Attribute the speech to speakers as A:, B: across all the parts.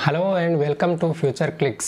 A: Hello and welcome to future clicks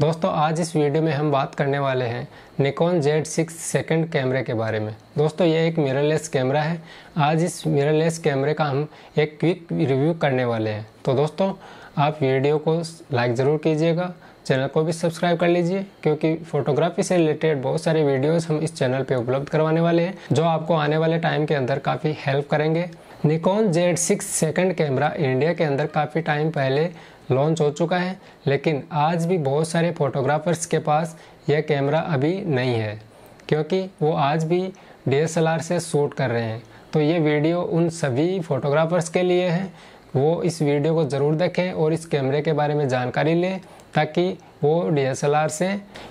A: दोस्तों, आज इस वीडियो में हम बात करने वाले हैं निकॉन जेड सिक्स सेकेंड कैमरे के बारे में। दोस्तों, ये एक मिररलेस कैमरा है। आज इस मिररलेस कैमरे का हम एक क्विक रिव्यू करने वाले हैं। तो दोस्तों, आप वीडियो को लाइक ज़रूर कीजिएगा, चैनल को भी सब्सक्राइब कर लीजिए, क्योंकि फोटोग्राफी से रिलेटेड बहुत सारे वीडियोस हम इस चैनल पे उपलब्ध करवाने वाले हैं, जो आपको आने वाले टाइम के अंदर काफ़ी हेल्प करेंगे। Nikon Z six second camera India के अंदर काफ़ी टाइम पहले लॉन्च हो चुका है, लेकिन आज भी बहुत सारे फोटोग्राफर्स के पास यह कैमरा अभी नहीं है, क्योंकि वो आज भी डीएसएलआर से शूट कर रहे हैं। तो ये वीडियो उन सभी फोटोग्राफर्स के लिए है। वो इस वीडियो को ज़रूर देखें और इस कैमरे के बारे में जानकारी लें, ताकि वो डीएसएलआर से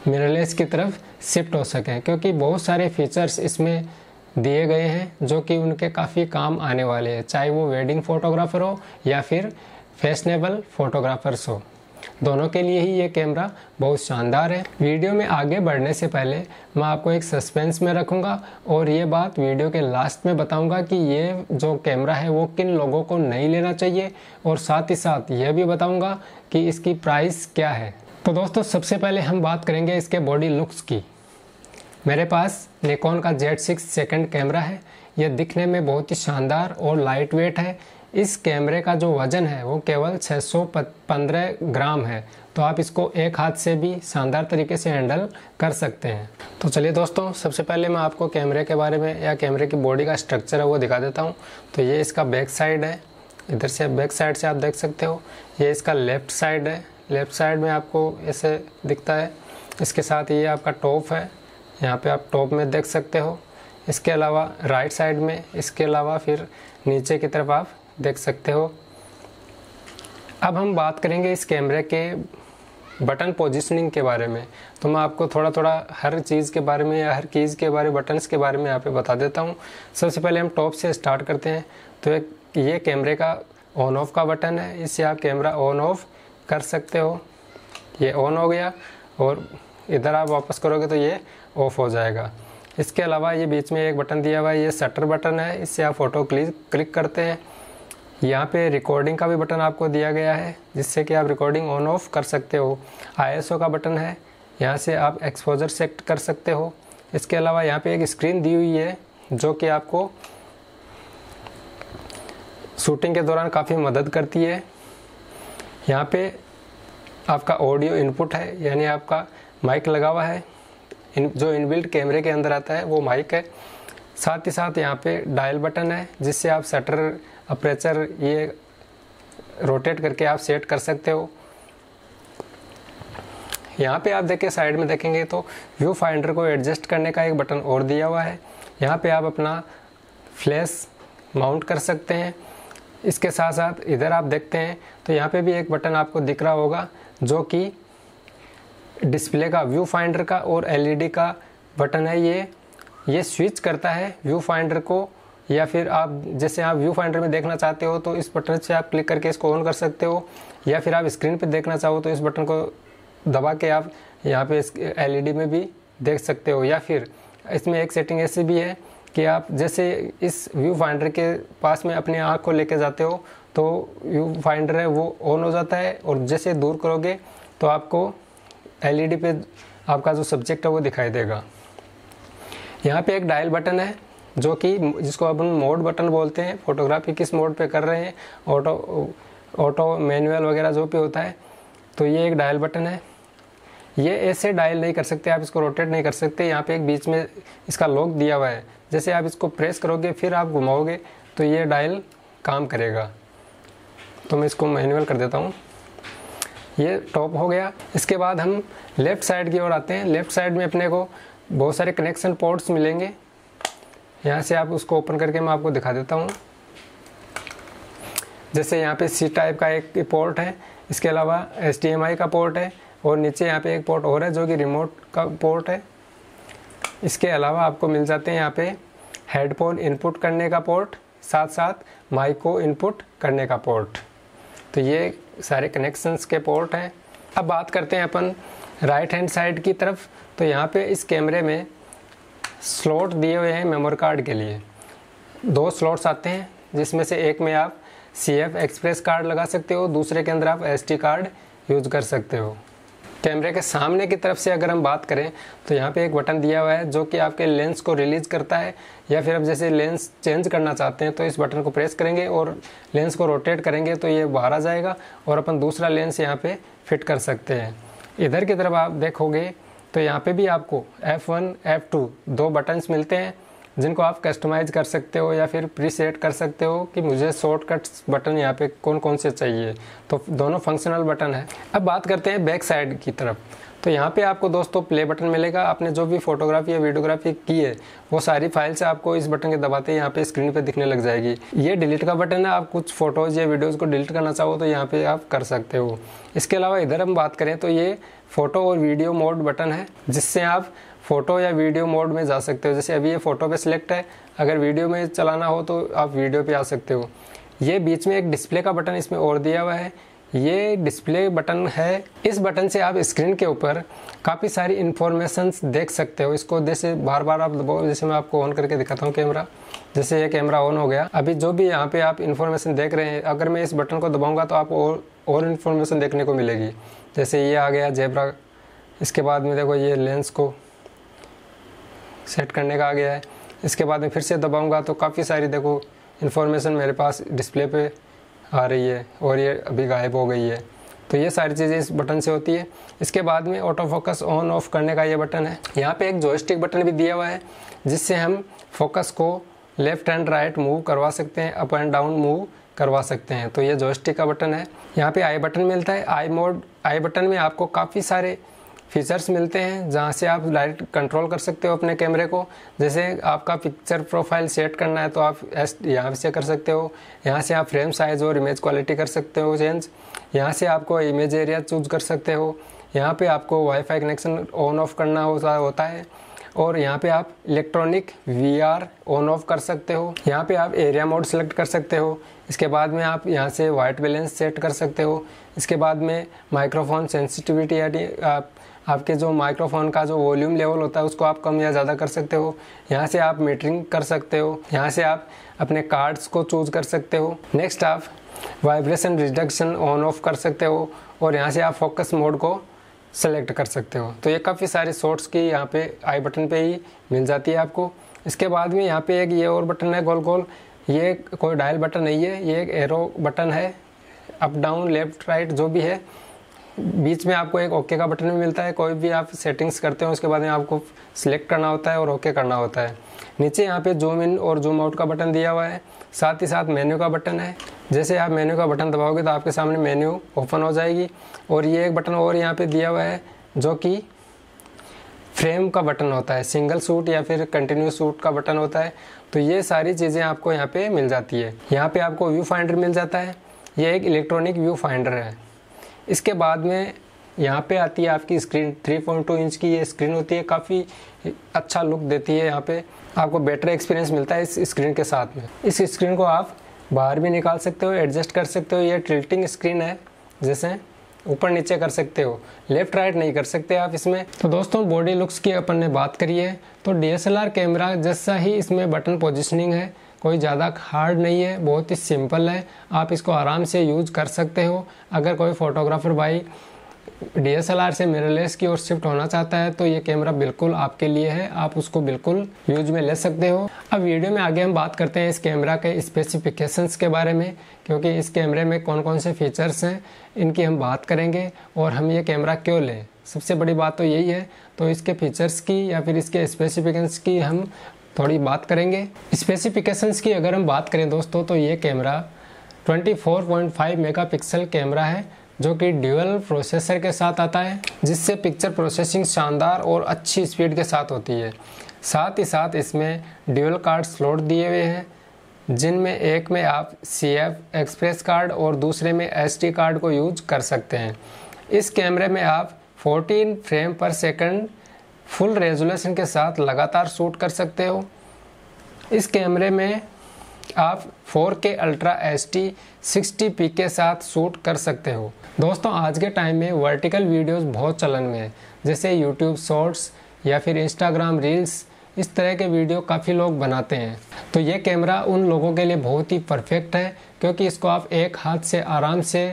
A: मिररलेस की तरफ़ शिफ्ट हो सकें, क्योंकि बहुत सारे फीचर्स इसमें दिए गए हैं, जो कि उनके काफ़ी काम आने वाले हैं, चाहे वो वेडिंग फोटोग्राफर हो या फिर फैशनेबल फोटोग्राफर्स हो। दोनों के लिए ही ये कैमरा बहुत शानदार है। वीडियो में आगे बढ़ने से पहले मैं आपको एक सस्पेंस में रखूँगा और ये बात वीडियो के लास्ट में बताऊँगा कि ये जो कैमरा है वो किन लोगों को नहीं लेना चाहिए और साथ ही साथ ये भी बताऊँगा कि इसकी प्राइस क्या है। तो दोस्तों, सबसे पहले हम बात करेंगे इसके बॉडी लुक्स की। मेरे पास निकॉन का जेड सिक्स सेकेंड कैमरा है। यह दिखने में बहुत ही शानदार और लाइट वेट है। इस कैमरे का जो वज़न है, वो केवल 615 ग्राम है। तो आप इसको एक हाथ से भी शानदार तरीके से हैंडल कर सकते हैं। तो चलिए दोस्तों, सबसे पहले मैं आपको कैमरे के बारे में या कैमरे की बॉडी का स्ट्रक्चर है, वो दिखा देता हूँ। तो ये इसका बैक साइड है। इधर से बैक साइड से आप देख सकते हो। ये इसका लेफ़्ट साइड है। लेफ़्ट साइड में आपको ऐसे दिखता है। इसके साथ ये आपका टॉप है। यहाँ पे आप टॉप में देख सकते हो। इसके अलावा राइट साइड में, इसके अलावा फिर नीचे की तरफ़ आप देख सकते हो। अब हम बात करेंगे इस कैमरे के बटन पोजिशनिंग के बारे में। तो मैं आपको थोड़ा थोड़ा हर चीज़ के बारे में या हर चीज़ के बारे बटन्स के बारे में यहाँ पे बता देता हूँ। सबसे पहले हम टॉप से स्टार्ट करते हैं। तो एक, ये कैमरे का ऑन ऑफ़ का बटन है। इससे आप कैमरा ऑन ऑफ़ कर सकते हो। ये ऑन हो गया और इधर आप वापस करोगे तो ये ऑफ़ हो जाएगा। इसके अलावा ये बीच में एक बटन दिया हुआ है। ये शटर बटन है। इससे आप फ़ोटो क्लिक क्लिक करते हैं। यहाँ पे रिकॉर्डिंग का भी बटन आपको दिया गया है, जिससे कि आप रिकॉर्डिंग ऑन ऑफ़ कर सकते हो। आईएसओ का बटन है, यहाँ से आप एक्सपोजर सेट कर सकते हो। इसके अलावा यहाँ पे एक स्क्रीन दी हुई है, जो कि आपको शूटिंग के दौरान काफ़ी मदद करती है। यहाँ पे आपका ऑडियो इनपुट है, यानी आपका माइक लगा हुआ है। इन, जो इनबिल्ट कैमरे के अंदर आता है, वो माइक है। साथ ही साथ यहाँ पे डायल बटन है, जिससे आप शटर अप्रेचर ये रोटेट करके आप सेट कर सकते हो। यहाँ पे आप देखें, साइड में देखेंगे तो व्यू फाइंडर को एडजस्ट करने का एक बटन और दिया हुआ है। यहाँ पे आप अपना फ्लैश माउंट कर सकते हैं। इसके साथ साथ इधर आप देखते हैं तो यहाँ पे भी एक बटन आपको दिख रहा होगा, जो कि डिस्प्ले का, व्यू फाइंडर का और एलईडी का बटन है ये। ये स्विच करता है, व्यू फाइंडर को या फिर आप जैसे आप व्यू फाइंडर में देखना चाहते हो तो इस बटन से आप क्लिक करके इसको ऑन कर सकते हो, या फिर आप स्क्रीन पे देखना चाहो तो इस बटन को दबा के आप यहाँ पे एलईडी में भी देख सकते हो। या फिर इसमें एक सेटिंग ऐसी भी है कि आप जैसे इस व्यू फाइंडर के पास में अपनी आँख को लेके जाते हो तो व्यू फाइंडर है वो ऑन हो जाता है और जैसे दूर करोगे तो आपको एलईडी पे आपका जो सब्जेक्ट है वो दिखाई देगा। यहाँ पे एक डायल बटन है। जो कि जिसको अपन मोड बटन बोलते हैं, फोटोग्राफी किस मोड पे कर रहे हैं, ऑटो ऑटो मैनुअल वगैरह जो भी होता है तो ये एक डायल बटन है। ये ऐसे डायल नहीं कर सकते, आप इसको रोटेट नहीं कर सकते, यहाँ पे एक बीच में इसका लॉक दिया हुआ है। जैसे आप इसको प्रेस करोगे, फिर आप घुमाओगे तो ये डायल काम करेगा। तो मैं इसको मैनुअल कर देता हूँ। ये टॉप हो गया। इसके बाद हम लेफ़्ट साइड की ओर आते हैं। लेफ़्ट साइड में अपने को बहुत सारे कनेक्शन पोर्ट्स मिलेंगे। यहाँ से आप उसको ओपन करके मैं आपको दिखा देता हूँ। जैसे यहाँ पे सी टाइप का एक पोर्ट है, इसके अलावा एच का पोर्ट है और नीचे यहाँ पे एक पोर्ट और है जो कि रिमोट का पोर्ट है। इसके अलावा आपको मिल जाते हैं यहाँ पे हेडफोन इनपुट करने का पोर्ट साथ साथ माइक को इनपुट करने का पोर्ट तो ये सारे कनेक्शंस के पोर्ट हैं। अब बात करते हैं अपन राइट हैंड साइड की तरफ़। तो यहाँ पे इस कैमरे में स्लॉट दिए हुए हैं मेमोरी कार्ड के लिए। दो स्लॉट्स आते हैं, जिसमें से एक में आप सी एफ़ एक्सप्रेस कार्ड लगा सकते हो, दूसरे के अंदर आप एस टी कार्ड यूज़ कर सकते हो। कैमरे के सामने की तरफ़ से अगर हम बात करें तो यहाँ पे एक बटन दिया हुआ है, जो कि आपके लेंस को रिलीज़ करता है, या फिर आप जैसे लेंस चेंज करना चाहते हैं तो इस बटन को प्रेस करेंगे और लेंस को रोटेट करेंगे तो ये बाहर आ जाएगा और अपन दूसरा लेंस यहाँ पे फिट कर सकते हैं। इधर की तरफ़ आप देखोगे तो यहाँ पे भी आपको F1, F2 दो बटन्स मिलते हैं जिनको आप कस्टमाइज कर सकते हो या फिर प्री सेट कर सकते हो कि मुझे शॉर्टकट बटन यहाँ पे कौन कौन से चाहिए। तो दोनों फंक्शनल बटन है। अब बात करते हैं बैक साइड की तरफ़। तो यहाँ पे आपको दोस्तों प्ले बटन मिलेगा। आपने जो भी फोटोग्राफी या वीडियोग्राफी की है, वो सारी फाइल्स आपको इस बटन के दबाते यहाँ पे स्क्रीन पे दिखने लग जाएगी। ये डिलीट का बटन है। आप कुछ फ़ोटोज़ या वीडियोज़ को डिलीट करना चाहो तो यहाँ पे आप कर सकते हो। इसके अलावा इधर हम बात करें तो ये फ़ोटो और वीडियो मोड बटन है, जिससे आप फ़ोटो या वीडियो मोड में जा सकते हो। जैसे अभी ये फ़ोटो पे सिलेक्ट है। अगर वीडियो में चलाना हो तो आप वीडियो पे आ सकते हो। ये बीच में एक डिस्प्ले का बटन इसमें और दिया हुआ है। ये डिस्प्ले बटन है। इस बटन से आप स्क्रीन के ऊपर काफ़ी सारी इन्फॉर्मेशन देख सकते हो। इसको जैसे बार बार आप दबाओ, जैसे मैं आपको ऑन करके दिखाता हूँ कैमरा जैसे ये कैमरा ऑन हो गया। अभी जो भी यहाँ पे आप इन्फॉर्मेशन देख रहे हैं, अगर मैं इस बटन को दबाऊँगा तो आपको और और इन्फॉर्मेशन देखने को मिलेगी। जैसे ये आ गया जेबरा इसके बाद में देखो ये लेंस को सेट करने का आ गया है। इसके बाद में फिर से दबाऊँगा तो काफ़ी सारी देखो इन्फॉर्मेशन मेरे पास डिस्प्ले पे आ रही है और ये अभी गायब हो गई है। तो ये सारी चीज़ें इस बटन से होती है। इसके बाद में ऑटो फोकस ऑन ऑफ़ करने का ये बटन है। यहाँ पे एक जॉयस्टिक बटन भी दिया हुआ है, जिससे हम फोकस को लेफ़्ट एंड राइट मूव करवा सकते हैं अप एंड डाउन मूव करवा सकते हैं। तो ये जॉयस्टिक का बटन है। यहाँ पे आई बटन मिलता है। आई मोड आई बटन में आपको काफ़ी सारे फीचर्स मिलते हैं जहाँ से आप लाइट कंट्रोल कर सकते हो अपने कैमरे को। जैसे आपका पिक्चर प्रोफ़ाइल सेट करना है तो आप एस यहाँ से कर सकते हो। यहाँ से आप फ्रेम साइज़ और इमेज क्वालिटी कर सकते हो चेंज यहाँ से आपको इमेज एरिया चूज़ कर सकते हो। यहाँ पे आपको वाईफाई कनेक्शन ऑन ऑफ़ करना होता है। और यहाँ पे आप electronic V R on off कर सकते हो। यहाँ पे आप एरिया मोड सेलेक्ट कर सकते हो। इसके बाद में आप यहाँ से वाइट बैलेंस सेट कर सकते हो। इसके बाद में माइक्रोफोन सेंसिटिविटी आप आपके जो माइक्रोफोन का जो वॉल्यूम लेवल होता है, उसको आप कम या ज़्यादा कर सकते हो। यहाँ से आप मीटरिंग कर सकते हो। यहाँ से आप अपने कार्ड्स को चूज़ कर सकते हो। नेक्स्ट आप वाइब्रेशन रिडक्शन ऑन ऑफ़ कर सकते हो और यहाँ से आप फोकस मोड को सेलेक्ट कर सकते हो। तो ये काफ़ी सारे शॉर्ट्स की यहाँ पे आई बटन पे ही मिल जाती है आपको। इसके बाद में यहाँ पे एक ये और बटन है, गोल गोल। ये कोई डायल बटन नहीं है, ये एक एरो बटन है। अप डाउन लेफ़्ट राइट जो भी है। बीच में आपको एक ओके का बटन भी मिलता है, कोई भी आप सेटिंग्स करते हो, उसके बाद में आपको सिलेक्ट करना होता है और ओके करना होता है। नीचे यहाँ पे जूम इन और जूम आउट का बटन दिया हुआ है। साथ ही साथ मेन्यू का बटन है। जैसे आप मेन्यू का बटन दबाओगे तो आपके सामने मेन्यू ओपन हो जाएगी और ये एक बटन और यहाँ पे दिया हुआ है, जो कि फ्रेम का बटन होता है। सिंगल सूट या फिर कंटिन्यू सूट का बटन होता है। तो ये सारी चीज़ें आपको यहाँ पे मिल जाती है। यहाँ पे आपको व्यू फाइंडर मिल जाता है। ये एक इलेक्ट्रॉनिक व्यू फाइंडर है। इसके बाद में यहाँ पे आती है आपकी स्क्रीन 3.2 इंच की ये स्क्रीन होती है, काफ़ी अच्छा लुक देती है यहाँ पे। आपको बेटर एक्सपीरियंस मिलता है इस स्क्रीन के साथ में। इस स्क्रीन को आप बाहर भी निकाल सकते हो एडजस्ट कर सकते हो। ये टिल्टिंग स्क्रीन है, जैसे ऊपर नीचे कर सकते हो। लेफ़्ट राइट नहीं कर सकते आप इसमें। तो दोस्तों बॉडी लुक्स की अपन ने बात करी है। तो डीएसएलआर कैमरा जैसा ही इसमें बटन पोजिशनिंग है। कोई ज़्यादा हार्ड नहीं है, बहुत ही सिंपल है। आप इसको आराम से यूज़ कर सकते हो। अगर कोई फोटोग्राफर भाई डीएसएलआर से मिररलेस की ओर शिफ्ट होना चाहता है तो ये कैमरा बिल्कुल आपके लिए है। आप उसको बिल्कुल यूज़ में ले सकते हो। अब वीडियो में आगे हम बात करते हैं इस कैमरा के स्पेसिफिकेशंस के बारे में, क्योंकि इस कैमरे में कौन कौन से फीचर्स हैं, इनकी हम बात करेंगे और हम ये कैमरा क्यों लें। सबसे बड़ी बात तो यही है। तो इसके फीचर्स की या फिर इसके स्पेसिफिकेशंस की हम थोड़ी बात करेंगे। स्पेसिफिकेशंस की अगर हम बात करें दोस्तों तो ये कैमरा 24.5 मेगापिक्सल कैमरा है, जो कि ड्यूअल प्रोसेसर के साथ आता है, जिससे पिक्चर प्रोसेसिंग शानदार और अच्छी स्पीड के साथ होती है। साथ ही साथ इसमें ड्यूअल कार्ड स्लॉट दिए हुए हैं, जिनमें एक में आप सी एफ़ एक्सप्रेस कार्ड और दूसरे में एस कार्ड को यूज़ कर सकते हैं। इस कैमरे में आप 14 फ्रेम पर सेकंड फुल रेजोल्यूशन के साथ लगातार शूट कर सकते हो। इस कैमरे में आप 4K ultra S T sixty के साथ शूट कर सकते हो। दोस्तों, आज के टाइम में वर्टिकल वीडियोस बहुत चलन में है, जैसे यूट्यूब शॉर्ट्स या फिर इंस्टाग्राम रील्स इस तरह के वीडियो काफ़ी लोग बनाते हैं। तो ये कैमरा उन लोगों के लिए बहुत ही परफेक्ट है, क्योंकि इसको आप एक हाथ से आराम से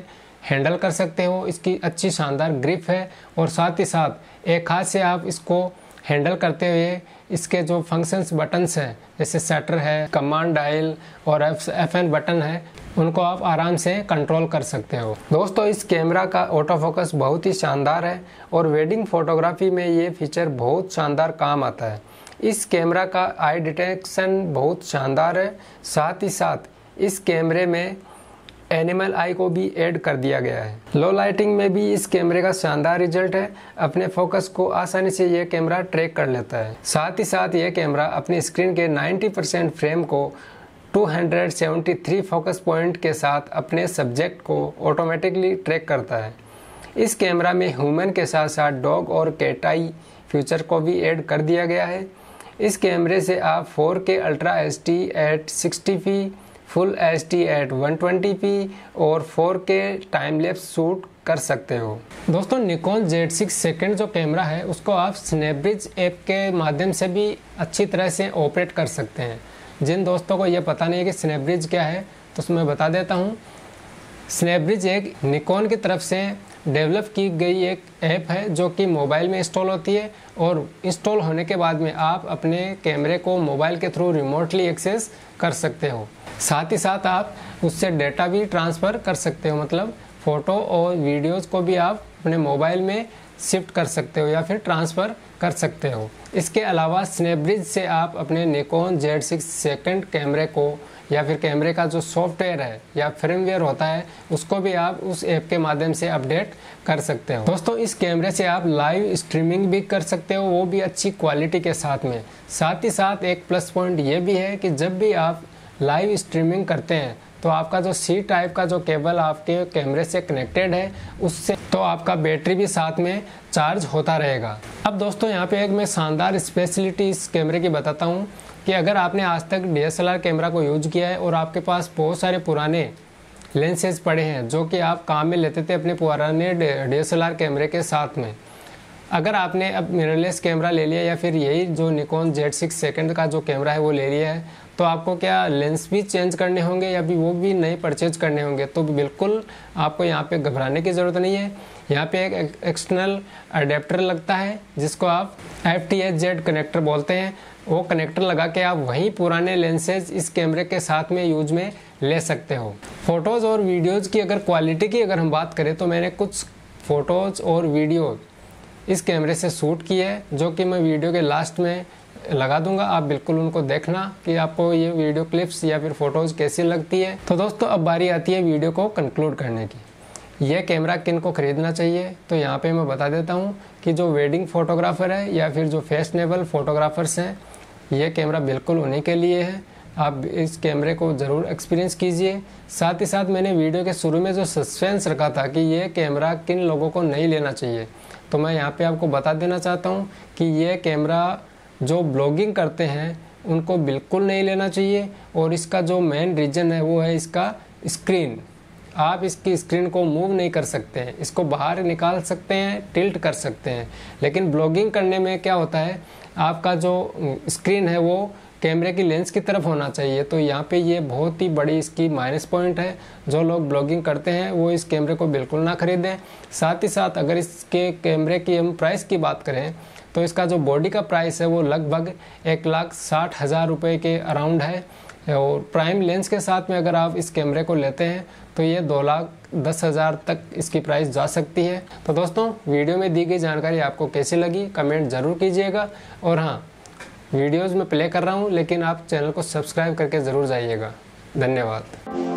A: हैंडल कर सकते हो। इसकी अच्छी शानदार ग्रिप है और साथ ही साथ एक हाथ से आप इसको हैंडल करते हुए इसके जो फ़ंक्शंस बटन्स हैं, जैसे सेटर है कमांड डायल और एफ़ एन बटन है, उनको आप आराम से कंट्रोल कर सकते हो। दोस्तों, इस कैमरा का ऑटो फोकस बहुत ही शानदार है और वेडिंग फोटोग्राफी में ये फीचर बहुत शानदार काम आता है। इस कैमरा का आई डिटेक्शन बहुत शानदार है। साथ ही साथ, इस कैमरे में एनिमल आई को भी ऐड कर दिया गया है। लो लाइटिंग में भी इस कैमरे का शानदार रिज़ल्ट है। अपने फोकस को आसानी से यह कैमरा ट्रैक कर लेता है। साथ ही साथ यह कैमरा अपनी स्क्रीन के 90 परसेंट फ्रेम को 273 फोकस पॉइंट के साथ अपने सब्जेक्ट को ऑटोमेटिकली ट्रैक करता है। इस कैमरा में ह्यूमन के साथ साथ डॉग और कैटाई फ्यूचर को भी ऐड कर दिया गया है। इस कैमरे से आप 4K ultra H D at sixty full H D at one twenty P और 4K टाइम लेप्स शूट कर सकते हो। दोस्तों निकॉन जेड सिक्स सेकेंड जो कैमरा है, उसको आप स्नैपब्रिज ऐप के माध्यम से भी अच्छी तरह से ऑपरेट कर सकते हैं। जिन दोस्तों को ये पता नहीं है कि स्नैपब्रिज क्या है तो मैं बता देता हूँ। स्नैपब्रिज एक निकॉन की तरफ़ से डेवलप की गई एक ऐप है, जो कि मोबाइल में इंस्टॉल होती है और इंस्टॉल होने के बाद में आप अपने कैमरे को मोबाइल के थ्रू रिमोटली एक्सेस कर सकते हो। साथ ही साथ आप उससे डेटा भी ट्रांसफ़र कर सकते हो मतलब फ़ोटो और वीडियोज़ को भी आप अपने मोबाइल में शिफ्ट कर सकते हो या फिर ट्रांसफ़र कर सकते हो। इसके अलावा स्नैपब्रिज से आप अपने निकोन जेड सिक्स सेकेंड कैमरे को या फिर कैमरे का जो सॉफ्टवेयर है या फर्मवेयर होता है, उसको भी आप उस ऐप के माध्यम से अपडेट कर सकते हो। दोस्तों, इस कैमरे से आप लाइव स्ट्रीमिंग भी कर सकते हो, वो भी अच्छी क्वालिटी के साथ में। साथ ही साथ एक प्लस पॉइंट ये भी है कि जब भी आप लाइव स्ट्रीमिंग करते हैं तो आपका जो सी टाइप का जो केबल आपके कैमरे से कनेक्टेड है, उससे तो आपका बैटरी भी साथ में चार्ज होता रहेगा। अब दोस्तों, यहाँ पे एक मैं शानदार स्पेशलिटी इस कैमरे की बताता हूँ कि अगर आपने आज तक डीएसएलआर कैमरा को यूज़ किया है और आपके पास बहुत सारे पुराने लेंसेज पड़े हैं, जो कि आप काम में लेते थे अपने पुराने डीएसएलआर कैमरे के साथ में। अगर आपने अब मिररलेस कैमरा ले लिया या फिर यही जो निकॉन जेड सिक्स सेकेंड का जो कैमरा है वो ले लिया है तो आपको क्या लेंस भी चेंज करने होंगे या भी वो भी नए परचेज करने होंगे? तो बिल्कुल आपको यहाँ पे घबराने की ज़रूरत नहीं है। यहाँ पे एक एक्सटर्नल अडेप्टर लगता है, जिसको आप F T H Z connector बोलते हैं। वो कनेक्टर लगा के आप वहीं पुराने लेंसेज इस कैमरे के साथ में यूज़ में ले सकते हो। फ़ोटोज़ और वीडियोज़ की अगर क्वालिटी की अगर हम बात करें तो मैंने कुछ फ़ोटोज़ और वीडियो इस कैमरे से शूट किए जो कि मैं वीडियो के लास्ट में लगा दूँगा। आप बिल्कुल उनको देखना कि आपको ये वीडियो क्लिप्स या फिर फ़ोटोज़ कैसी लगती है। तो दोस्तों, अब बारी आती है वीडियो को कंक्लूड करने की। यह कैमरा किन को ख़रीदना चाहिए? तो यहाँ पे मैं बता देता हूँ कि जो वेडिंग फोटोग्राफ़र है या फिर जो फैशनेबल फोटोग्राफर्स हैं यह कैमरा बिल्कुल उन्हीं के लिए है। आप इस कैमरे को ज़रूर एक्सपीरियंस कीजिए। साथ ही साथ मैंने वीडियो के शुरू में जो सस्पेंस रखा था कि ये कैमरा किन लोगों को नहीं लेना चाहिए तो मैं यहाँ पे आपको बता देना चाहता हूँ कि ये कैमरा जो ब्लॉगिंग करते हैं, उनको बिल्कुल नहीं लेना चाहिए और इसका जो मेन रीज़न है, वो है इसका स्क्रीन आप इसकी स्क्रीन को मूव नहीं कर सकते हैं। इसको बाहर निकाल सकते हैं टिल्ट कर सकते हैं। लेकिन ब्लॉगिंग करने में क्या होता है, आपका जो स्क्रीन है, वो कैमरे की लेंस की तरफ़ होना चाहिए। तो यहाँ पे ये बहुत ही बड़ी इसकी माइनस पॉइंट है। जो लोग ब्लॉगिंग करते हैं, वो इस कैमरे को बिल्कुल ना खरीदें। साथ ही साथ अगर इसके कैमरे की हम प्राइस की बात करें तो इसका जो बॉडी का प्राइस है वो लगभग एक लाख साठ हज़ार रुपये के अराउंड है। और प्राइम लेंस के साथ में अगर आप इस कैमरे को लेते हैं तो ये दो लाख दस हज़ार तक इसकी प्राइस जा सकती है। तो दोस्तों, वीडियो में दी गई जानकारी आपको कैसी लगी, कमेंट ज़रूर कीजिएगा। और हाँ वीडियोज़ में प्ले कर रहा हूँ, लेकिन आप चैनल को सब्सक्राइब करके ज़रूर जाइएगा। धन्यवाद।